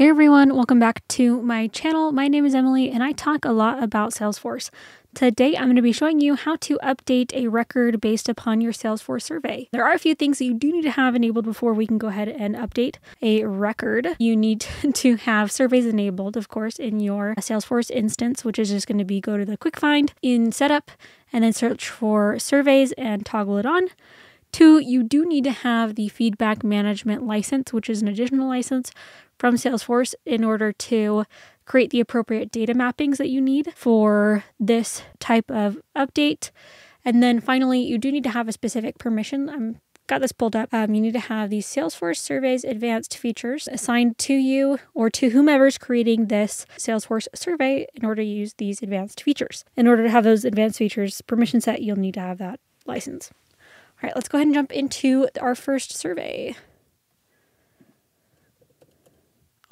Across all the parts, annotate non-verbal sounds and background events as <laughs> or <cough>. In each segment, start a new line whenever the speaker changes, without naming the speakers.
Hey everyone, welcome back to my channel. My name is Emily and I talk a lot about Salesforce. Today I'm going to be showing you how to update a record based upon your Salesforce survey. There are a few things that you do need to have enabled before we can go ahead and update a record. You need <laughs> to have surveys enabled, of course, in your Salesforce instance, which is just going to be go to the quick find in setup and then search for surveys and toggle it on. Two, you do need to have the feedback management license, which is an additional license from Salesforce in order to create the appropriate data mappings that you need for this type of update. And then finally, you do need to have a specific permission. I'm got this pulled up. Um, you need to have these Salesforce surveys advanced features assigned to you or to whomever's creating this Salesforce survey in order to use these advanced features. In order to have those advanced features permission set, you'll need to have that license. All right, let's go ahead and jump into our first survey.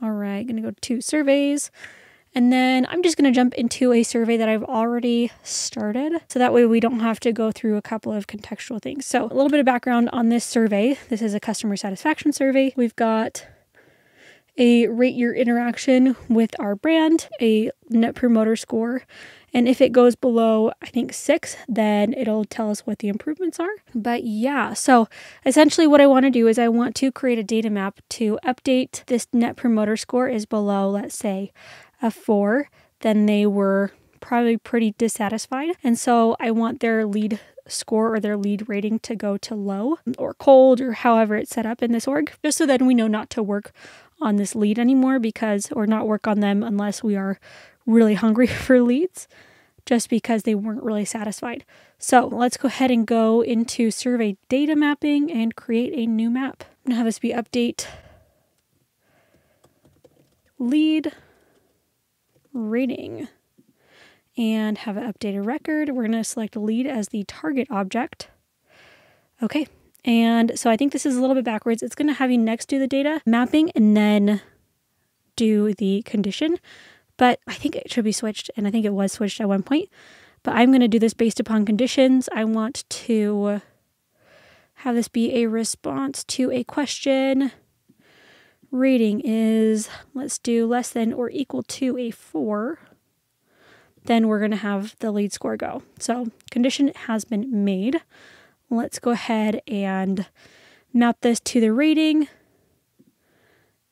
All right, gonna go to surveys. And then I'm just going to jump into a survey that I've already started. So that way we don't have to go through a couple of contextual things. So a little bit of background on this survey. This is a customer satisfaction survey. We've got a rate your interaction with our brand, a net promoter score, and if it goes below, I think six, then it'll tell us what the improvements are. But yeah, so essentially what I want to do is I want to create a data map to update this net promoter score is below, let's say, a four, then they were probably pretty dissatisfied. And so I want their lead score or their lead rating to go to low or cold or however it's set up in this org, just so then we know not to work on this lead anymore because, or not work on them unless we are really hungry <laughs> for leads just because they weren't really satisfied. So let's go ahead and go into survey data mapping and create a new map. I'm gonna have this be update lead rating and have an updated record. We're gonna select lead as the target object. Okay, and so I think this is a little bit backwards. It's gonna have you next do the data mapping and then do the condition but I think it should be switched, and I think it was switched at one point. But I'm going to do this based upon conditions. I want to have this be a response to a question. Rating is, let's do less than or equal to a 4. Then we're going to have the lead score go. So condition has been made. Let's go ahead and map this to the rating.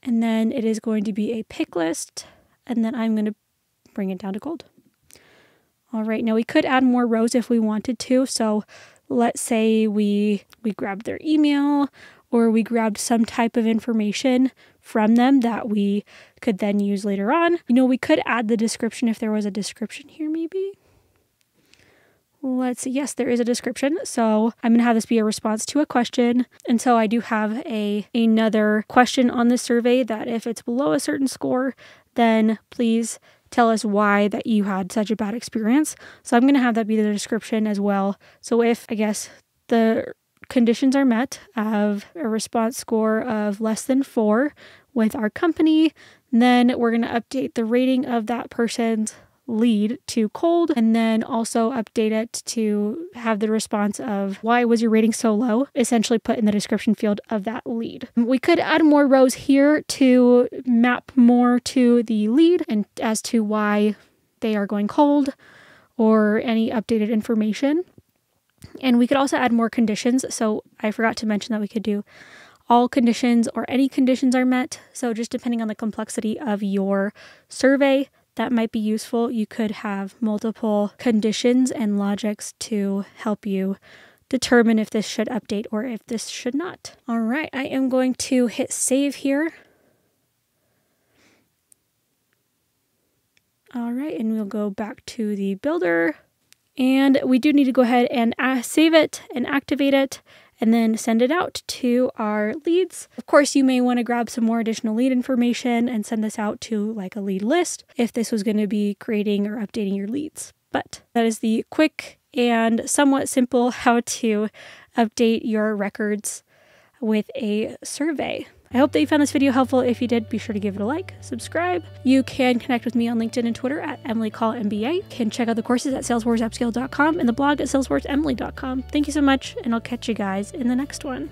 And then it is going to be a pick list and then I'm going to bring it down to gold. All right, now we could add more rows if we wanted to. So let's say we we grabbed their email or we grabbed some type of information from them that we could then use later on. You know, we could add the description if there was a description here maybe. Let's see. Yes, there is a description. So I'm going to have this be a response to a question. And so I do have a another question on the survey that if it's below a certain score, then please tell us why that you had such a bad experience. So I'm going to have that be the description as well. So if I guess the conditions are met of a response score of less than 4 with our company, then we're going to update the rating of that person's lead to cold and then also update it to have the response of why was your rating so low essentially put in the description field of that lead. We could add more rows here to map more to the lead and as to why they are going cold or any updated information. And we could also add more conditions. So I forgot to mention that we could do all conditions or any conditions are met. So just depending on the complexity of your survey, that might be useful. You could have multiple conditions and logics to help you determine if this should update or if this should not. All right, I am going to hit save here. All right, and we'll go back to the builder. And we do need to go ahead and save it and activate it and then send it out to our leads. Of course, you may want to grab some more additional lead information and send this out to like a lead list if this was going to be creating or updating your leads. But that is the quick and somewhat simple <laughs> how to update your records with a survey. I hope that you found this video helpful. If you did, be sure to give it a like, subscribe. You can connect with me on LinkedIn and Twitter at EmilyCallMBA. You can check out the courses at salesforceupskill.com and the blog at salesforceemily.com. Thank you so much, and I'll catch you guys in the next one.